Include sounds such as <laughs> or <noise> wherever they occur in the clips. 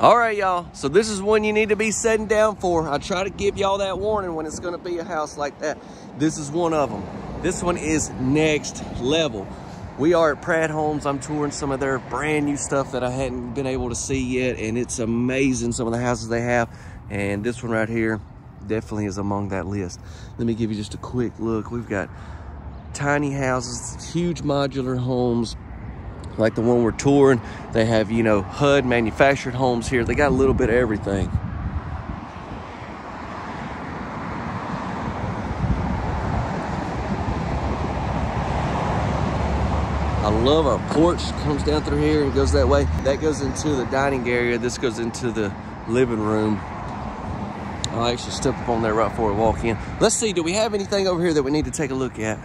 All right, y'all. So this is one you need to be setting down for. I try to give y'all that warning when it's gonna be a house like that. This is one of them. This one is next level. We are at Pratt Homes. I'm touring some of their brand new stuff that I hadn't been able to see yet. And it's amazing some of the houses they have. And this one right here definitely is among that list. Let me give you just a quick look. We've got tiny houses, huge modular homes, like the one we're touring. They have, you know, HUD manufactured homes here. They got a little bit of everything. I love our porch comes down through here and goes that way. That goes into the dining area. This goes into the living room. I'll actually step up on there right before we walk in. Let's see, do we have anything over here that we need to take a look at?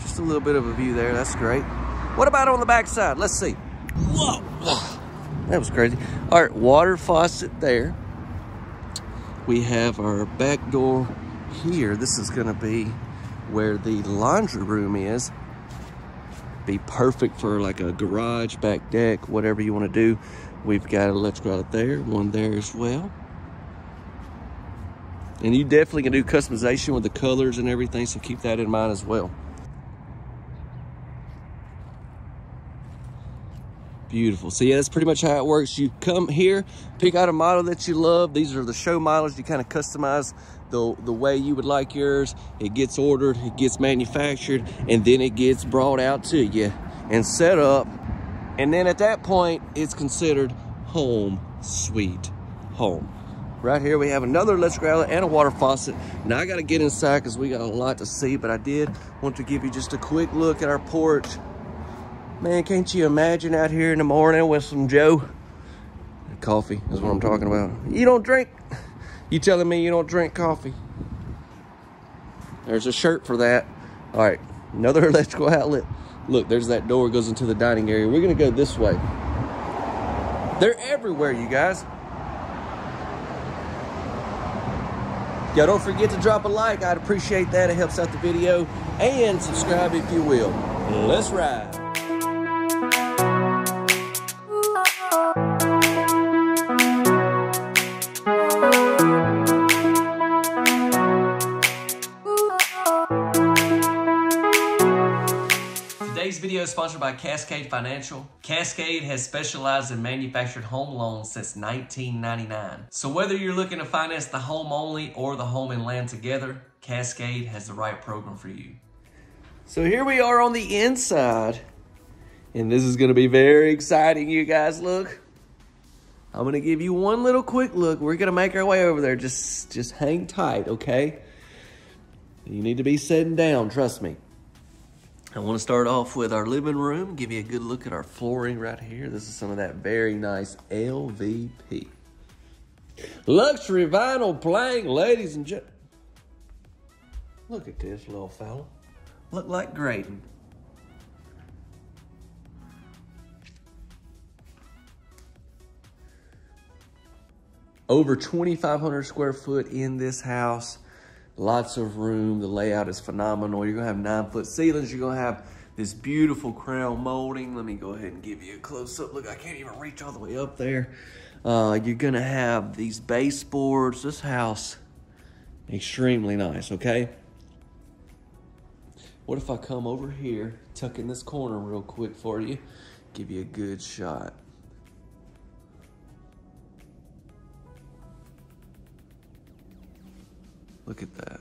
Just a little bit of a view there, that's great. What about on the back side? Let's see. Whoa, that was crazy. All right, water faucet there. We have our back door here. This is gonna be where the laundry room is. Be perfect for like a garage, back deck, whatever you wanna do. We've got an electrical outlet there, one there as well. And you definitely can do customization with the colors and everything, so keep that in mind as well. Beautiful. So yeah, that's pretty much how it works. You come here, pick out a model that you love. These are the show models. You kind of customize the, the way you would like yours. It gets ordered, it gets manufactured, and then it gets brought out to you and set up. And then at that point, it's considered home sweet home. Right here, we have another electric outlet and a water faucet. Now I gotta get inside because we got a lot to see, but I did want to give you just a quick look at our porch. Man, can't you imagine out here in the morning with some Joe? Coffee is what I'm talking about. You don't drink? You telling me you don't drink coffee? There's a shirt for that. All right, another <laughs> electrical outlet. Look, there's that door goes into the dining area. We're gonna go this way. They're everywhere, you guys. Y'all don't forget to drop a like. I'd appreciate that. It helps out the video. And subscribe if you will. Let's ride. Sponsored by Cascade Financial. Cascade has specialized in manufactured home loans since 1999. So whether you're looking to finance the home only or the home and land together, Cascade has the right program for you. So here we are on the inside. And this is going to be very exciting, you guys. Look. I'm going to give you one little quick look. We're going to make our way over there. Just, just hang tight, okay? You need to be sitting down, trust me. I want to start off with our living room, give you a good look at our flooring right here. This is some of that very nice LVP. Luxury vinyl plank, ladies and gentlemen. Look at this little fella. Look like Graydon. Over 2,500 square foot in this house. Lots of room. The layout is phenomenal. You're to have nine foot ceilings. You're to have this beautiful crown molding. Let me go ahead and give you a close up. Look, I can't even reach all the way up there. Uh, you're to have these baseboards. This house, extremely nice, okay? What if I come over here, tuck in this corner real quick for you, give you a good shot. Look at that.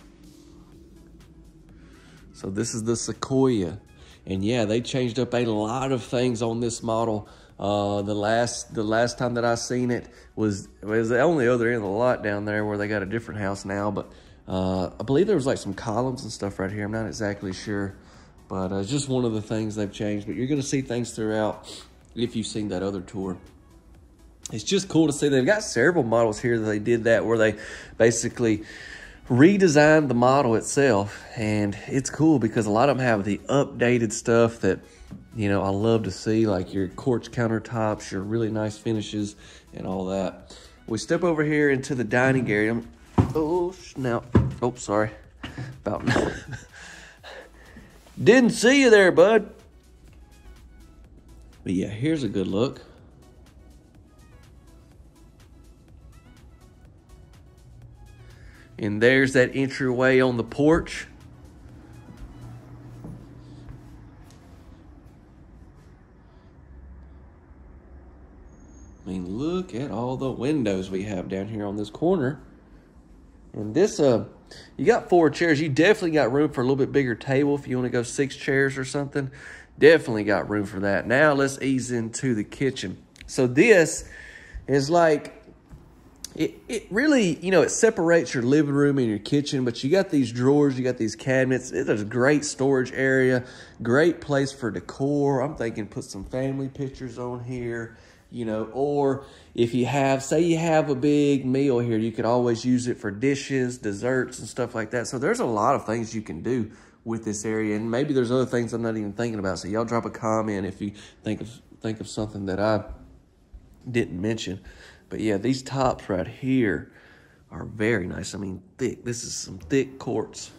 So this is the Sequoia. And yeah, they changed up a lot of things on this model. Uh, the last the last time that I seen it was was the only other end of the lot down there where they got a different house now. But uh, I believe there was like some columns and stuff right here. I'm not exactly sure, but uh, just one of the things they've changed. But you're gonna see things throughout if you've seen that other tour. It's just cool to see. They've got several models here that they did that where they basically redesigned the model itself and it's cool because a lot of them have the updated stuff that you know I love to see like your quartz countertops your really nice finishes and all that. We step over here into the dining area. Oh now oh sorry. About <laughs> didn't see you there bud. But yeah here's a good look And there's that entryway on the porch. I mean, look at all the windows we have down here on this corner. And this, uh, you got four chairs. You definitely got room for a little bit bigger table if you want to go six chairs or something. Definitely got room for that. Now let's ease into the kitchen. So this is like, it, it really, you know, it separates your living room and your kitchen, but you got these drawers, you got these cabinets. It's a great storage area, great place for decor. I'm thinking put some family pictures on here you know, or if you have, say you have a big meal here, you could always use it for dishes, desserts, and stuff like that. So there's a lot of things you can do with this area, and maybe there's other things I'm not even thinking about. So y'all drop a comment if you think of think of something that I didn't mention. But yeah, these tops right here are very nice. I mean, thick. This is some thick quartz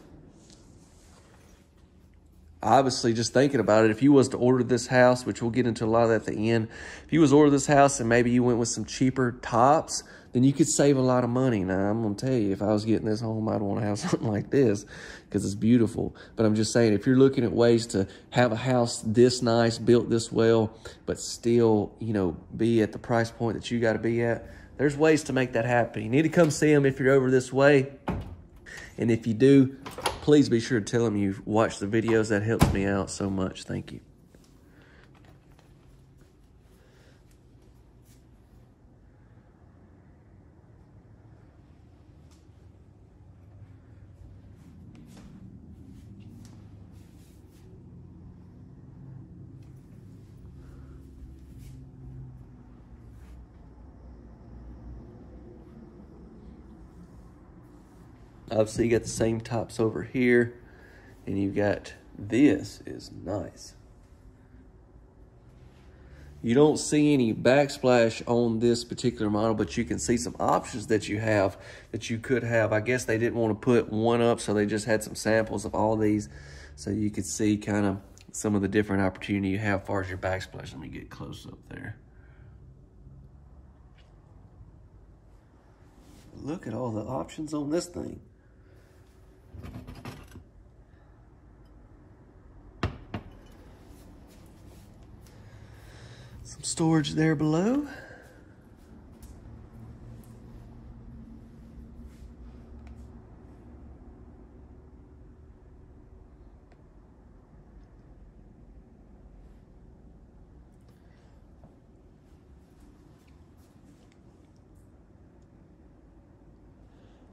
obviously just thinking about it, if you was to order this house, which we'll get into a lot of that at the end, if you was order this house and maybe you went with some cheaper tops, then you could save a lot of money. Now, I'm to tell you, if I was getting this home, I'd want to have <laughs> something like this because it's beautiful. But I'm just saying, if you're looking at ways to have a house this nice, built this well, but still, you know, be at the price point that you got to be at, there's ways to make that happen. You need to come see them if you're over this way. And if you do, please be sure to tell them you've watched the videos. That helps me out so much. Thank you. Obviously, you got the same tops over here, and you've got this is nice. You don't see any backsplash on this particular model, but you can see some options that you have that you could have. I guess they didn't want to put one up, so they just had some samples of all these so you could see kind of some of the different opportunity you have as far as your backsplash. Let me get close up there. Look at all the options on this thing. Some storage there below.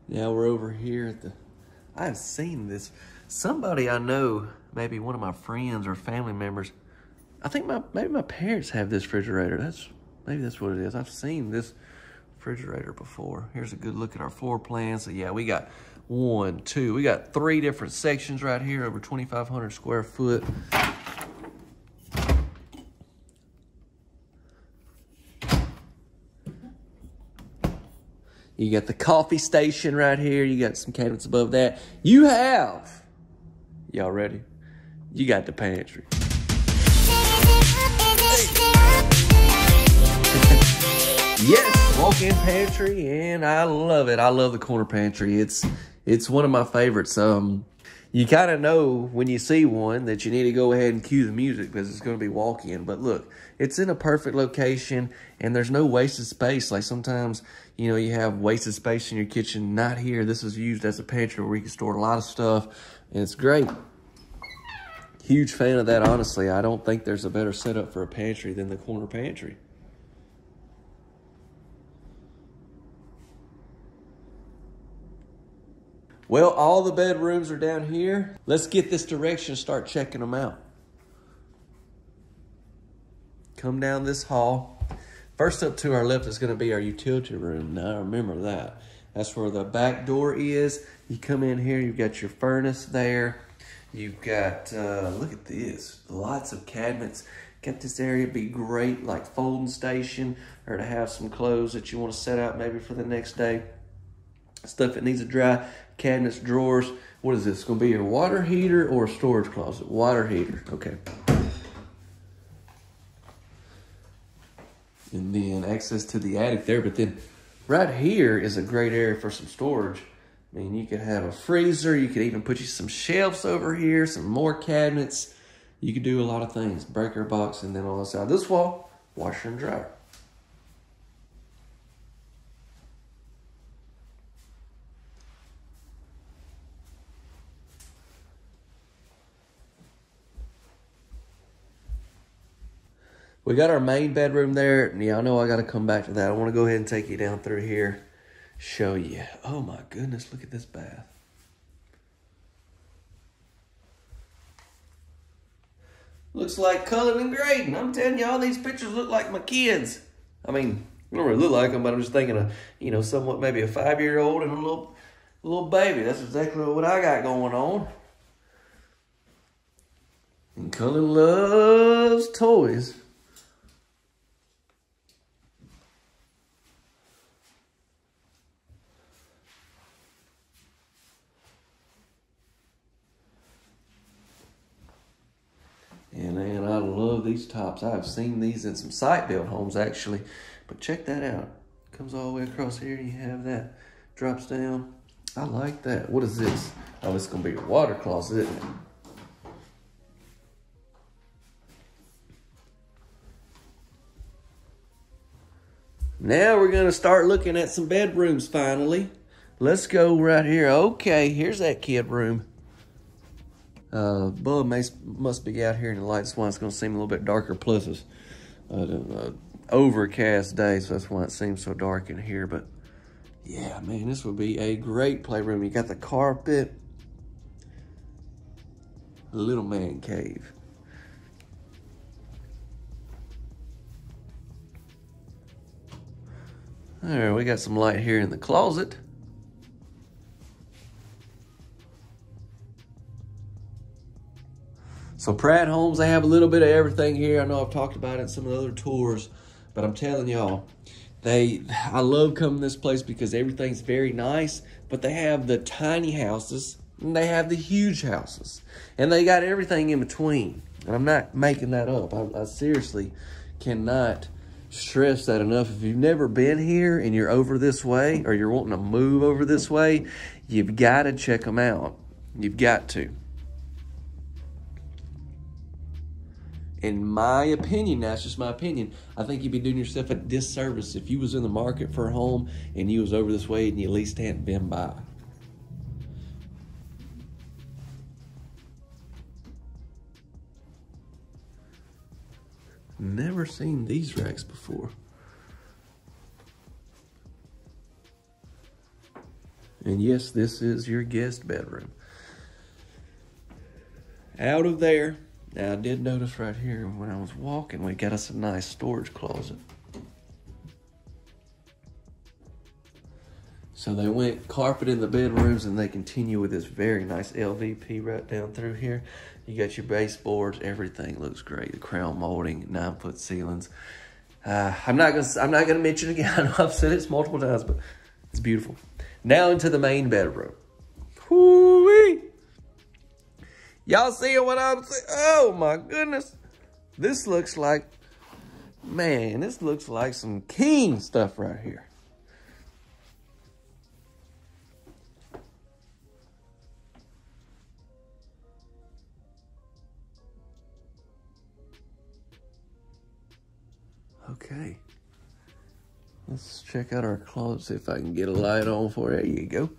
Now we're over here at the I've seen this. Somebody I know, maybe one of my friends or family members, I think my maybe my parents have this refrigerator. That's maybe that's what it is. I've seen this refrigerator before. Here's a good look at our floor plan. So yeah, we got one, two, we got three different sections right here, over 2,500 square foot. You got the coffee station right here. You got some cabinets above that. You have, y'all ready? You got the pantry. <laughs> yes, walk-in pantry, and I love it. I love the corner pantry. It's it's one of my favorites. Um, you kind of know when you see one that you need to go ahead and cue the music because it's going to be walk-in. But look, it's in a perfect location and there's no wasted space. Like sometimes, you know, you have wasted space in your kitchen. Not here. This is used as a pantry where you can store a lot of stuff and it's great. Huge fan of that, honestly. I don't think there's a better setup for a pantry than the corner pantry. Well, all the bedrooms are down here. Let's get this direction and start checking them out. Come down this hall. First up to our left is going to be our utility room. Now, remember that. That's where the back door is. You come in here, you've got your furnace there. You've got, uh, look at this, lots of cabinets. Got this area be great, like folding station, or to have some clothes that you want to set out maybe for the next day. Stuff that needs to dry cabinets, drawers. What is this? Going to be a water heater or a storage closet? Water heater. Okay. And then access to the attic there. But then right here is a great area for some storage. I mean, you could have a freezer. You could even put you some shelves over here, some more cabinets. You could do a lot of things. Breaker box, and then on the side of this wall, washer and dryer. We got our main bedroom there. And y'all know I got to come back to that. I want to go ahead and take you down through here, show you. Oh my goodness, look at this bath. Looks like Cullen Graydon. I'm telling you, all these pictures look like my kids. I mean, I don't really look like them, but I'm just thinking of, you know, somewhat maybe a five-year-old and a little, a little baby. That's exactly what I got going on. And Cullen loves toys. And man, I love these tops. I've seen these in some site-built homes actually. But check that out. Comes all the way across here you have that. Drops down. I like that. What is this? Oh, it's going to be a water closet, isn't it? Now we're going to start looking at some bedrooms finally. Let's go right here. Okay, here's that kid room. Uh, Bub may, must be out here in the light. That's why it's going to seem a little bit darker. Plus, it's an uh, overcast day, so that's why it seems so dark in here. But yeah, man, this would be a great playroom. You got the carpet, little man cave. All right, we got some light here in the closet. So Pratt Homes, they have a little bit of everything here. I know I've talked about it in some of the other tours, but I'm telling y'all, they I love coming to this place because everything's very nice, but they have the tiny houses and they have the huge houses. And they got everything in between. And I'm not making that up. I, I seriously cannot stress that enough. If you've never been here and you're over this way or you're wanting to move over this way, you've got to check them out. You've got to. In my opinion, that's just my opinion, I think you'd be doing yourself a disservice if you was in the market for a home and you was over this way and you at least hadn't been by. Never seen these racks before. And yes, this is your guest bedroom. Out of there, now I did notice right here when I was walking, we got us a nice storage closet. So they went carpet in the bedrooms and they continue with this very nice LVP right down through here. You got your baseboards, everything looks great. The crown molding, nine foot ceilings. Uh, I'm not gonna I'm not gonna mention again. I <laughs> know I've said it multiple times, but it's beautiful. Now into the main bedroom. Y'all seeing what I'm saying? Oh my goodness. This looks like, man, this looks like some king stuff right here. Okay. Let's check out our closet, see if I can get a light on for you. There you go.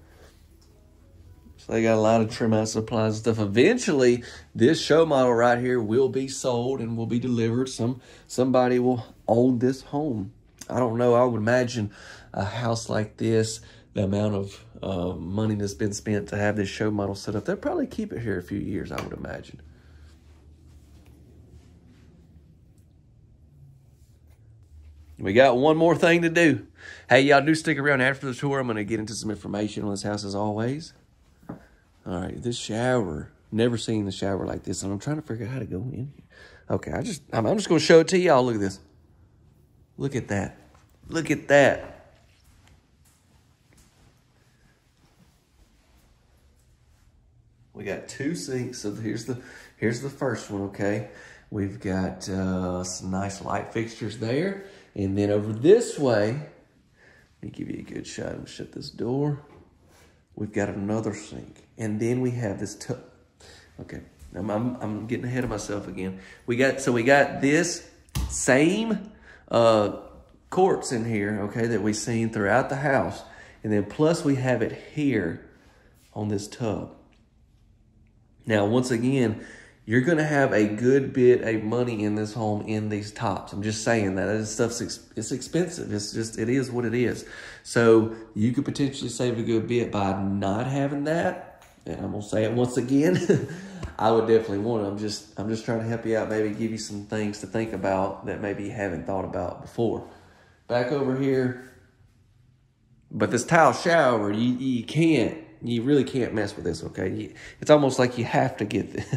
So they got a lot of trim out supplies and stuff. Eventually, this show model right here will be sold and will be delivered. Some Somebody will own this home. I don't know. I would imagine a house like this, the amount of uh, money that's been spent to have this show model set up, they'll probably keep it here a few years, I would imagine. We got one more thing to do. Hey, y'all do stick around after the tour. I'm going to get into some information on this house as always. All right, this shower, never seen the shower like this, and I'm trying to figure out how to go in here. Okay, I just, I'm, I'm just going to show it to y'all. Look at this. Look at that. Look at that. We got two sinks. So here's the here's the first one, okay? We've got uh, some nice light fixtures there. And then over this way, let me give you a good shot and shut this door. We've got another sink. And then we have this tub. Okay, I'm, I'm, I'm, getting ahead of myself again. We got, so we got this same uh, quartz in here, okay, that we've seen throughout the house. And then plus we have it here on this tub. Now, once again, you're going to have a good bit of money in this home in these tops. I'm just saying that this stuff's it's expensive. It's just it is what it is. So you could potentially save a good bit by not having that. And I'm gonna say it once again. <laughs> I would definitely want it. I'm just I'm just trying to help you out, maybe give you some things to think about that maybe you haven't thought about before. Back over here. But this tile shower, you you can't you really can't mess with this, okay? You, it's almost like you have to get <laughs> this.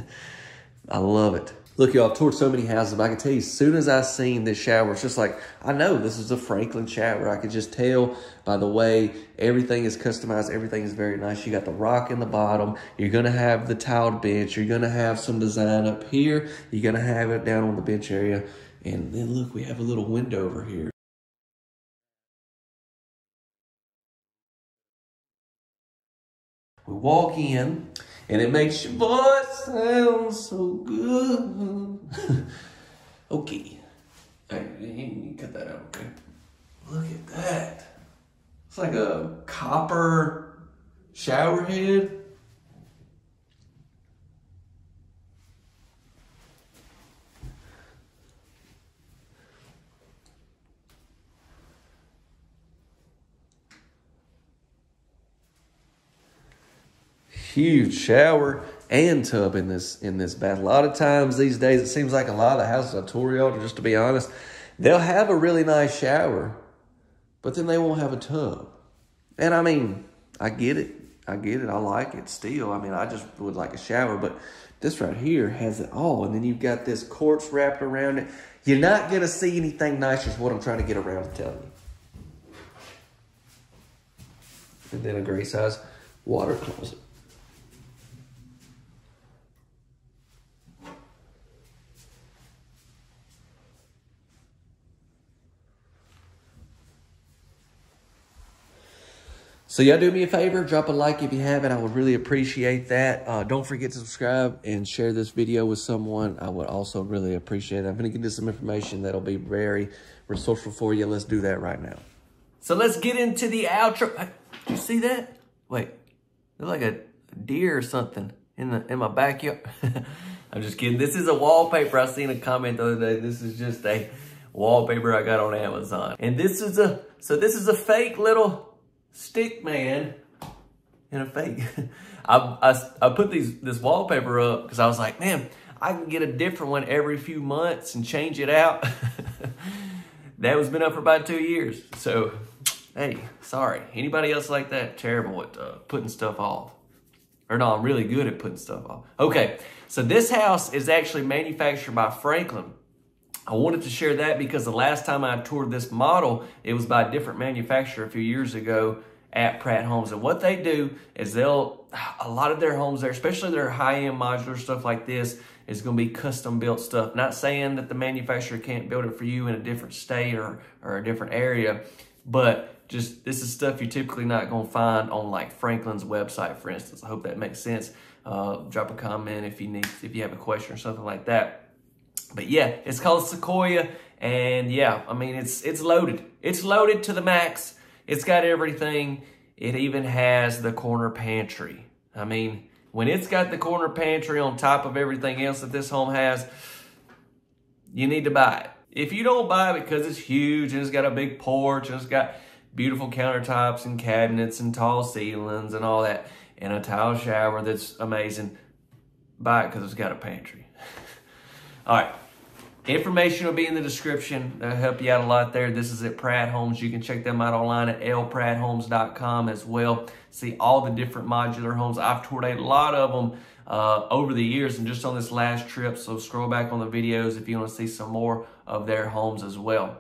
I love it. Look, y'all, I've toured so many houses, but I can tell you, as soon as I seen this shower, it's just like, I know this is a Franklin shower. I could just tell by the way everything is customized. Everything is very nice. You got the rock in the bottom. You're going to have the tiled bench. You're going to have some design up here. You're going to have it down on the bench area. And then look, we have a little window over here. We walk in and it makes your voice sound so good. <laughs> okay. Hey, cut that out, okay? Look at that. It's like a copper shower head. Huge shower and tub in this in this bath. A lot of times these days, it seems like a lot of the houses tour y'all, just to be honest, they'll have a really nice shower, but then they won't have a tub. And I mean, I get it. I get it. I like it still. I mean, I just would like a shower, but this right here has it all. And then you've got this quartz wrapped around it. You're not going to see anything nicer is what I'm trying to get around to tell you. And then a great size water closet. So y'all do me a favor, drop a like if you haven't. I would really appreciate that. Uh, don't forget to subscribe and share this video with someone. I would also really appreciate it. I'm going to give you some information that'll be very resourceful for you. Let's do that right now. So let's get into the outro. Did you see that? Wait, look like a deer or something in the in my backyard. <laughs> I'm just kidding. This is a wallpaper. I seen a comment the other day. This is just a wallpaper I got on Amazon. And this is a, so this is a fake little stick man in a fake. <laughs> I, I, I put these this wallpaper up because I was like, man, I can get a different one every few months and change it out. <laughs> that was been up for about two years. So, hey, sorry. Anybody else like that? Terrible at uh, putting stuff off. Or no, I'm really good at putting stuff off. Okay, so this house is actually manufactured by Franklin. I wanted to share that because the last time I toured this model, it was by a different manufacturer a few years ago at Pratt Homes. And what they do is they'll, a lot of their homes there, especially their high-end modular stuff like this, is going to be custom built stuff. Not saying that the manufacturer can't build it for you in a different state or, or a different area, but just this is stuff you're typically not going to find on like Franklin's website, for instance. I hope that makes sense. Uh, drop a comment if you need, if you have a question or something like that. But yeah, it's called Sequoia. And yeah, I mean, it's it's loaded. It's loaded to the max. It's got everything. It even has the corner pantry. I mean, when it's got the corner pantry on top of everything else that this home has, you need to buy it. If you don't buy it because it's huge and it's got a big porch and it's got beautiful countertops and cabinets and tall ceilings and all that, and a tile shower that's amazing, buy it because it's got a pantry. <laughs> all right. Information will be in the description. That'll help you out a lot there. This is at Pratt Homes. You can check them out online at lpratthomes.com as well. See all the different modular homes. I've toured a lot of them uh, over the years and just on this last trip. So scroll back on the videos if you want to see some more of their homes as well.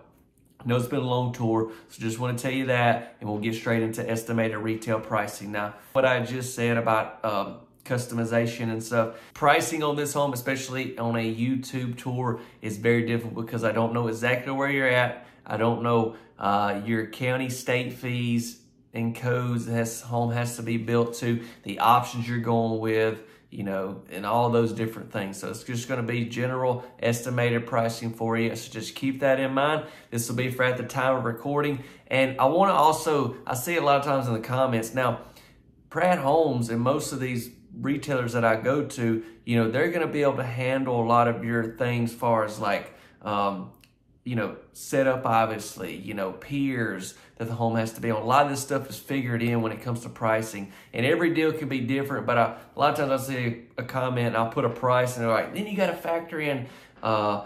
I know it's been a long tour, so just want to tell you that, and we'll get straight into estimated retail pricing. Now, what I just said about um, customization and stuff. Pricing on this home, especially on a YouTube tour, is very difficult because I don't know exactly where you're at. I don't know uh, your county state fees and codes this home has to be built to, the options you're going with, you know, and all those different things. So it's just going to be general estimated pricing for you. So just keep that in mind. This will be for at the time of recording. And I want to also, I see a lot of times in the comments now, Pratt Homes and most of these retailers that I go to, you know, they're going to be able to handle a lot of your things far as like, um, you know, setup obviously, you know, piers that the home has to be on. A lot of this stuff is figured in when it comes to pricing. And every deal can be different, but I, a lot of times I'll see a comment and I'll put a price and they're like, then you got to factor in uh,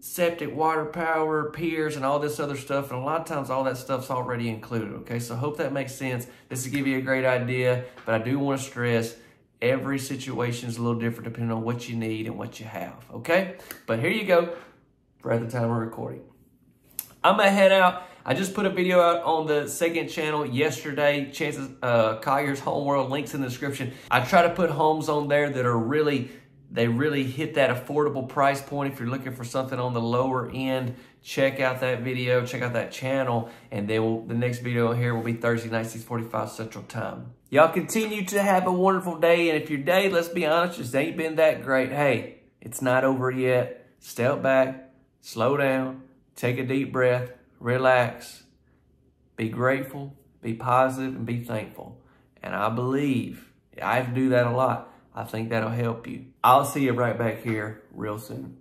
septic, water power, piers, and all this other stuff. And a lot of times all that stuff's already included, okay? So hope that makes sense. This will give you a great idea, but I do want to stress every situation is a little different depending on what you need and what you have, okay? But here you go for at the time of recording. I'm to head out. I just put a video out on the second channel yesterday, Chances uh, Collier's Home World, links in the description. I try to put homes on there that are really they really hit that affordable price point. If you're looking for something on the lower end, check out that video, check out that channel, and then we'll, the next video here will be Thursday night, 645 Central Time. Y'all continue to have a wonderful day, and if your day, let's be honest, just ain't been that great, hey, it's not over yet. Step back, slow down, take a deep breath, relax, be grateful, be positive, and be thankful. And I believe, I have to do that a lot. I think that'll help you. I'll see you right back here real soon.